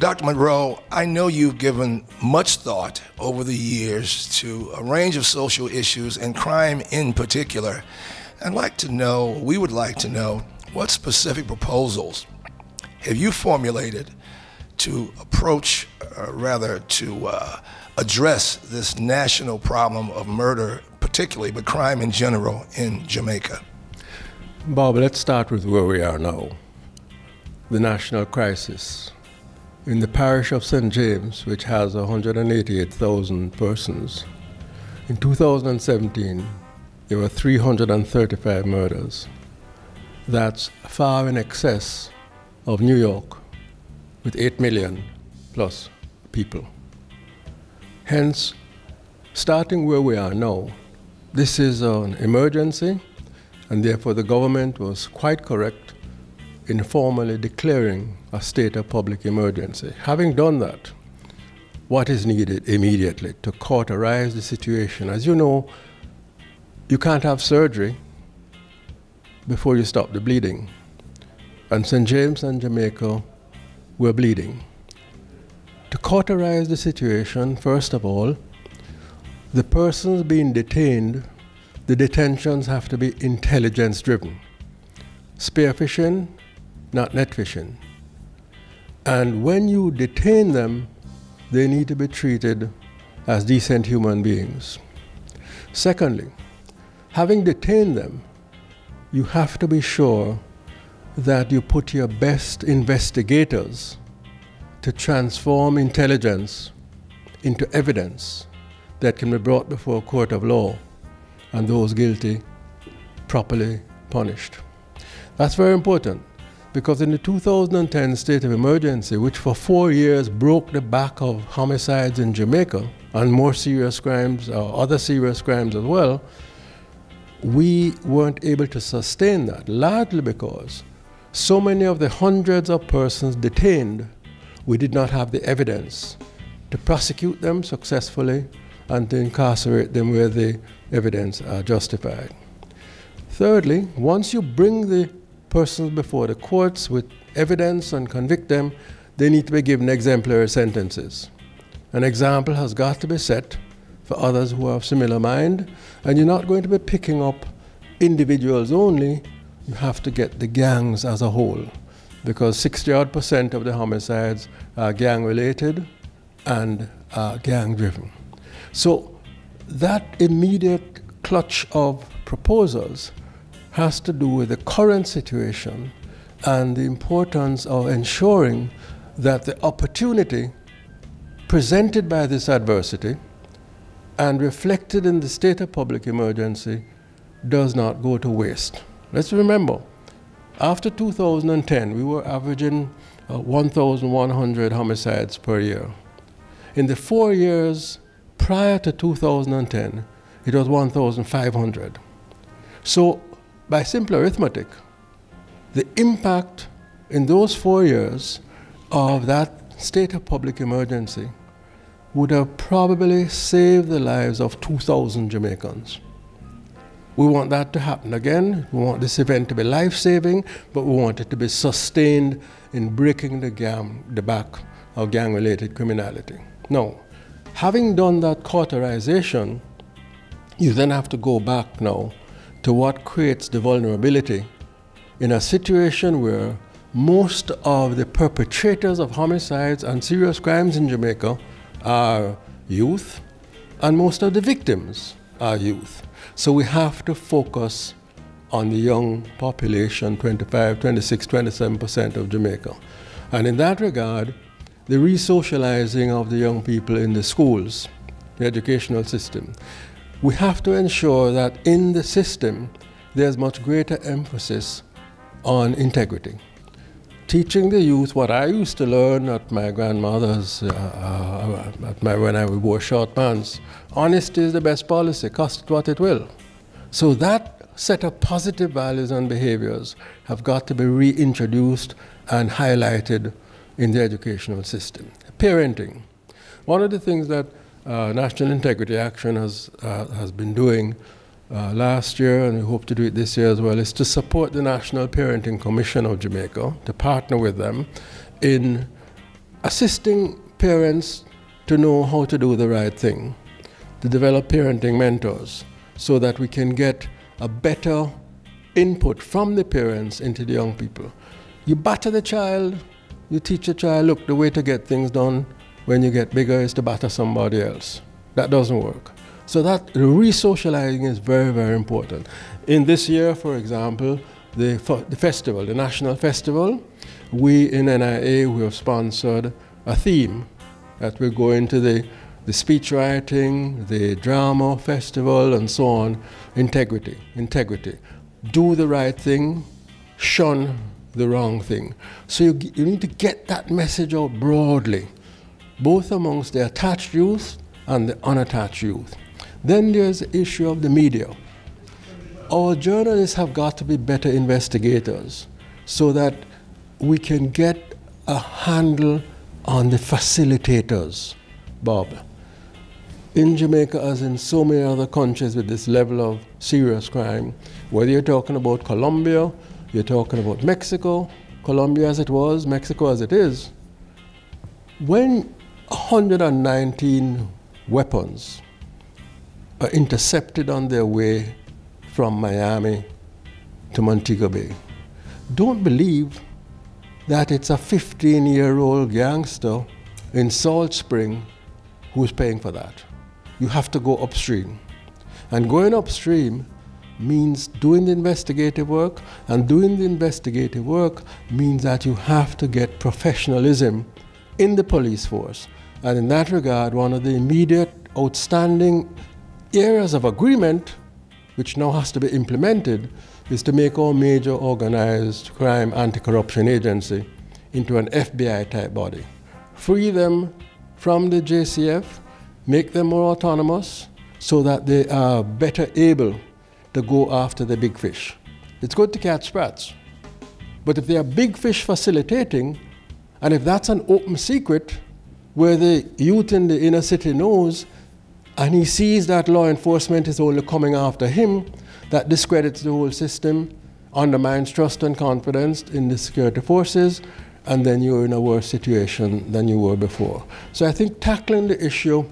Dr. Munroe, I know you've given much thought over the years to a range of social issues and crime in particular. I'd like to know, we would like to know, what specific proposals have you formulated to approach, or rather, to uh, address this national problem of murder, particularly, but crime in general in Jamaica? Bob, let's start with where we are now the national crisis. In the parish of St. James, which has 188,000 persons, in 2017, there were 335 murders. That's far in excess of New York, with 8 million plus people. Hence, starting where we are now, this is an emergency, and therefore the government was quite correct in formally declaring a state of public emergency. Having done that, what is needed immediately to cauterize the situation? As you know, you can't have surgery before you stop the bleeding. And St. James and Jamaica were bleeding. To cauterize the situation, first of all, the persons being detained, the detentions have to be intelligence driven. Spearfishing not net fishing. And when you detain them, they need to be treated as decent human beings. Secondly, having detained them, you have to be sure that you put your best investigators to transform intelligence into evidence that can be brought before a court of law and those guilty properly punished. That's very important because in the 2010 state of emergency, which for four years broke the back of homicides in Jamaica and more serious crimes, or other serious crimes as well, we weren't able to sustain that, largely because so many of the hundreds of persons detained, we did not have the evidence to prosecute them successfully and to incarcerate them where the evidence are justified. Thirdly, once you bring the persons before the courts with evidence and convict them, they need to be given exemplary sentences. An example has got to be set for others who have similar mind, and you're not going to be picking up individuals only, you have to get the gangs as a whole, because 60 odd percent of the homicides are gang related and are gang driven. So that immediate clutch of proposals has to do with the current situation and the importance of ensuring that the opportunity presented by this adversity and reflected in the state of public emergency does not go to waste. Let's remember, after 2010, we were averaging uh, 1,100 homicides per year. In the four years prior to 2010, it was 1,500. So by simple arithmetic, the impact in those four years of that state of public emergency would have probably saved the lives of 2,000 Jamaicans. We want that to happen again. We want this event to be life saving, but we want it to be sustained in breaking the, gang, the back of gang related criminality. Now, having done that cauterization, you then have to go back now to what creates the vulnerability in a situation where most of the perpetrators of homicides and serious crimes in Jamaica are youth, and most of the victims are youth. So we have to focus on the young population 25, 26, 27% of Jamaica. And in that regard, the resocializing of the young people in the schools, the educational system, we have to ensure that in the system there's much greater emphasis on integrity. Teaching the youth what I used to learn at my grandmother's, uh, uh, at my, when I wore short pants, honesty is the best policy, cost what it will. So that set of positive values and behaviors have got to be reintroduced and highlighted in the educational system. Parenting. One of the things that uh, National Integrity Action has, uh, has been doing uh, last year, and we hope to do it this year as well, is to support the National Parenting Commission of Jamaica, to partner with them in assisting parents to know how to do the right thing, to develop parenting mentors so that we can get a better input from the parents into the young people. You batter the child, you teach the child, look, the way to get things done when you get bigger is to batter somebody else. That doesn't work. So that re-socializing is very, very important. In this year, for example, the, the festival, the national festival, we in NIA, we have sponsored a theme that we go into the, the speech writing, the drama festival, and so on. Integrity, integrity. Do the right thing, shun the wrong thing. So you, you need to get that message out broadly, both amongst the attached youth and the unattached youth. Then there's the issue of the media. Our journalists have got to be better investigators so that we can get a handle on the facilitators, Bob. In Jamaica, as in so many other countries with this level of serious crime, whether you're talking about Colombia, you're talking about Mexico, Colombia as it was, Mexico as it is, when 119 weapons are intercepted on their way from Miami to Montego Bay, don't believe that it's a 15 year old youngster in Salt Spring who's paying for that. You have to go upstream. And going upstream means doing the investigative work, and doing the investigative work means that you have to get professionalism in the police force. And in that regard, one of the immediate outstanding areas of agreement, which now has to be implemented, is to make our major organized crime anti corruption agency into an FBI type body. Free them from the JCF, make them more autonomous so that they are better able to go after the big fish. It's good to catch sprats. But if they are big fish facilitating, and if that's an open secret where the youth in the inner city knows, and he sees that law enforcement is only coming after him, that discredits the whole system, undermines trust and confidence in the security forces, and then you're in a worse situation than you were before. So I think tackling the issue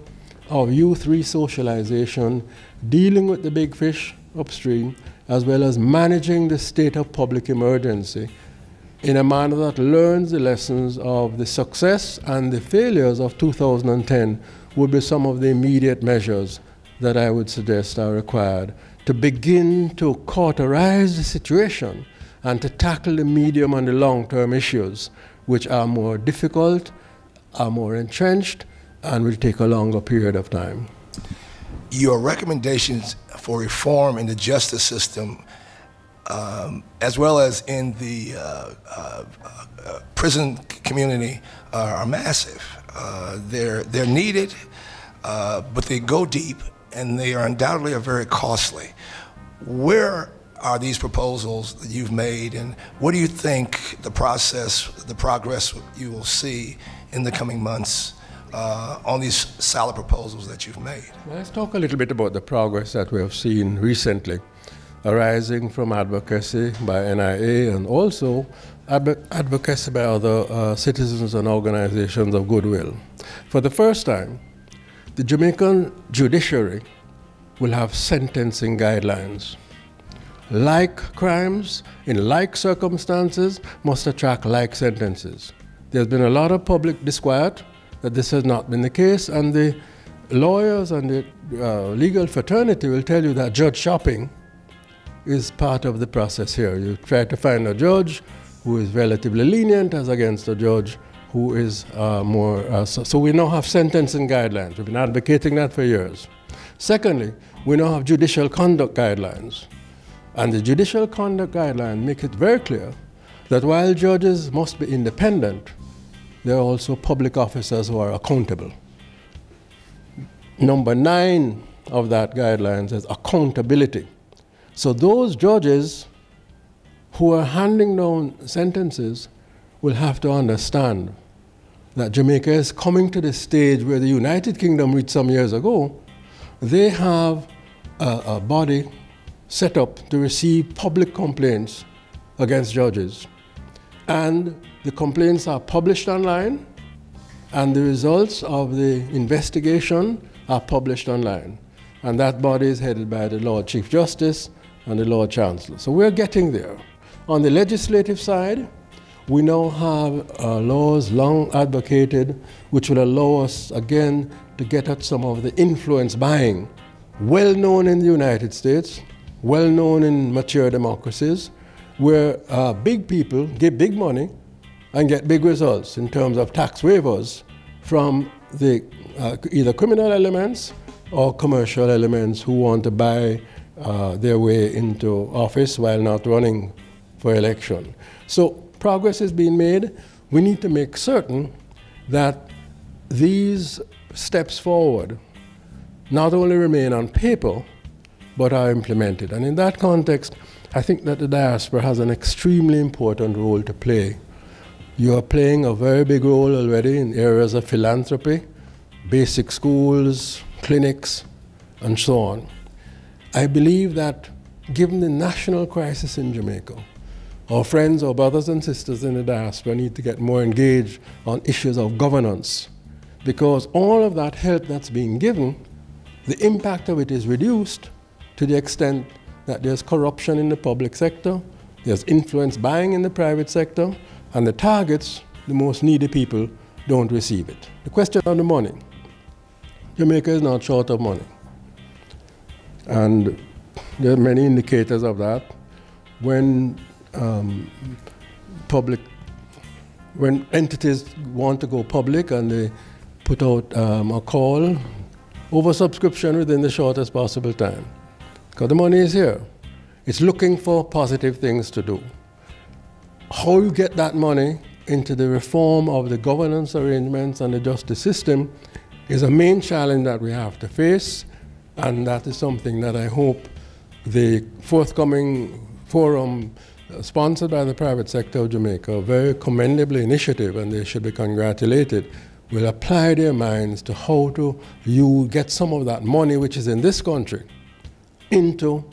of youth resocialization, dealing with the big fish, upstream, as well as managing the state of public emergency in a manner that learns the lessons of the success and the failures of 2010 would be some of the immediate measures that I would suggest are required to begin to cauterize the situation and to tackle the medium and the long term issues, which are more difficult, are more entrenched, and will take a longer period of time. Your recommendations for reform in the justice system, um, as well as in the uh, uh, uh, prison community, are massive. Uh, they're, they're needed, uh, but they go deep, and they are undoubtedly are very costly. Where are these proposals that you've made, and what do you think the process, the progress you will see in the coming months uh, on these solid proposals that you've made. Let's talk a little bit about the progress that we have seen recently, arising from advocacy by NIA and also advocacy by other uh, citizens and organizations of goodwill. For the first time, the Jamaican judiciary will have sentencing guidelines. Like crimes in like circumstances must attract like sentences. There's been a lot of public disquiet that this has not been the case, and the lawyers and the uh, legal fraternity will tell you that judge shopping is part of the process here. You try to find a judge who is relatively lenient as against a judge who is uh, more. Uh, so, so, we now have sentencing guidelines. We've been advocating that for years. Secondly, we now have judicial conduct guidelines. And the judicial conduct guidelines make it very clear that while judges must be independent, they're also public officers who are accountable. Number nine of that guidelines is accountability. So those judges who are handing down sentences will have to understand that Jamaica is coming to the stage where the United Kingdom reached some years ago. They have a, a body set up to receive public complaints against judges. And the complaints are published online and the results of the investigation are published online. And that body is headed by the Lord Chief Justice and the Lord Chancellor. So we're getting there. On the legislative side, we now have uh, laws long advocated which will allow us again to get at some of the influence buying, well known in the United States, well known in mature democracies, where uh, big people give big money and get big results in terms of tax waivers from the uh, either criminal elements or commercial elements who want to buy uh, their way into office while not running for election. So progress is being made. We need to make certain that these steps forward not only remain on paper, but are implemented. And in that context, I think that the diaspora has an extremely important role to play. You are playing a very big role already in areas of philanthropy, basic schools, clinics, and so on. I believe that given the national crisis in Jamaica, our friends, our brothers and sisters in the diaspora need to get more engaged on issues of governance because all of that help that's being given, the impact of it is reduced to the extent that there's corruption in the public sector, there's influence buying in the private sector, and the targets, the most needy people, don't receive it. The question on the money. Jamaica is not short of money. And there are many indicators of that. When um, public, when entities want to go public and they put out um, a call, oversubscription within the shortest possible time. Because the money is here. It's looking for positive things to do. How you get that money into the reform of the governance arrangements and the justice system is a main challenge that we have to face, and that is something that I hope the forthcoming forum uh, sponsored by the private sector of Jamaica, a very commendable initiative, and they should be congratulated, will apply their minds to how to you get some of that money which is in this country into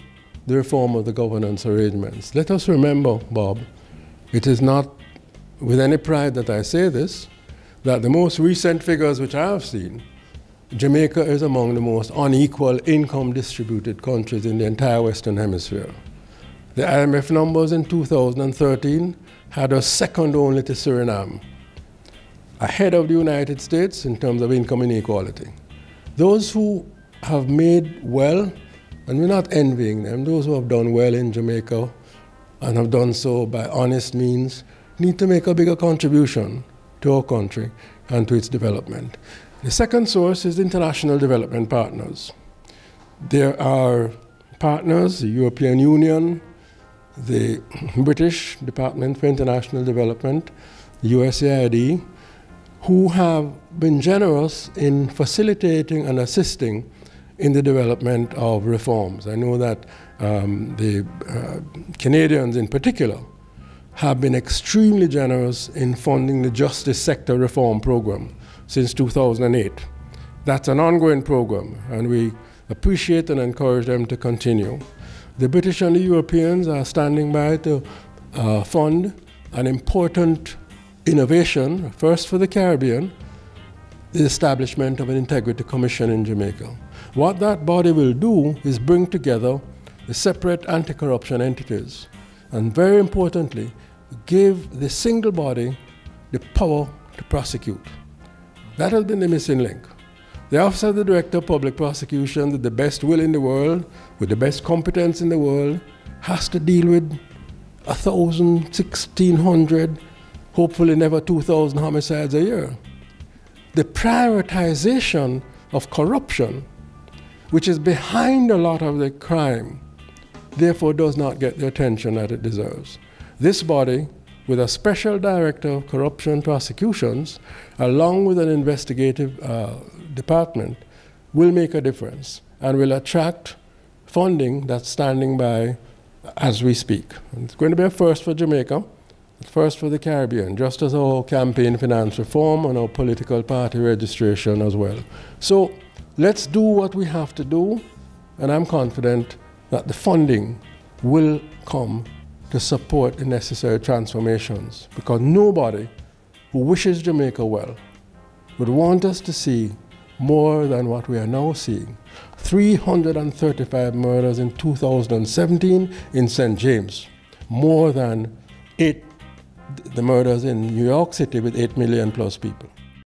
the reform of the governance arrangements. Let us remember, Bob, it is not with any pride that I say this, that the most recent figures which I have seen, Jamaica is among the most unequal income distributed countries in the entire Western Hemisphere. The IMF numbers in 2013 had us second only to Suriname, ahead of the United States in terms of income inequality. Those who have made well and we're not envying them. Those who have done well in Jamaica and have done so by honest means need to make a bigger contribution to our country and to its development. The second source is international development partners. There are partners, the European Union, the British Department for International Development, USAID, who have been generous in facilitating and assisting in the development of reforms. I know that um, the uh, Canadians in particular have been extremely generous in funding the justice sector reform program since 2008. That's an ongoing program, and we appreciate and encourage them to continue. The British and the Europeans are standing by to uh, fund an important innovation, first for the Caribbean, the establishment of an integrity commission in Jamaica. What that body will do is bring together the separate anti corruption entities and, very importantly, give the single body the power to prosecute. That has been the missing link. The Office of the Director of Public Prosecution, with the best will in the world, with the best competence in the world, has to deal with a thousand, sixteen hundred, hopefully never 2,000 homicides a year. The prioritization of corruption which is behind a lot of the crime, therefore does not get the attention that it deserves. This body, with a special director of corruption prosecutions, along with an investigative uh, department, will make a difference and will attract funding that's standing by as we speak. And it's going to be a first for Jamaica, first for the Caribbean, just as our campaign finance reform and our political party registration as well. So Let's do what we have to do, and I'm confident that the funding will come to support the necessary transformations because nobody who wishes Jamaica well would want us to see more than what we are now seeing. 335 murders in 2017 in St. James, more than eight, the murders in New York City with 8 million plus people.